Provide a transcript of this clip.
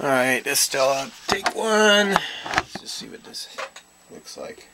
Alright, Estella. take one. Let's just see what this looks like.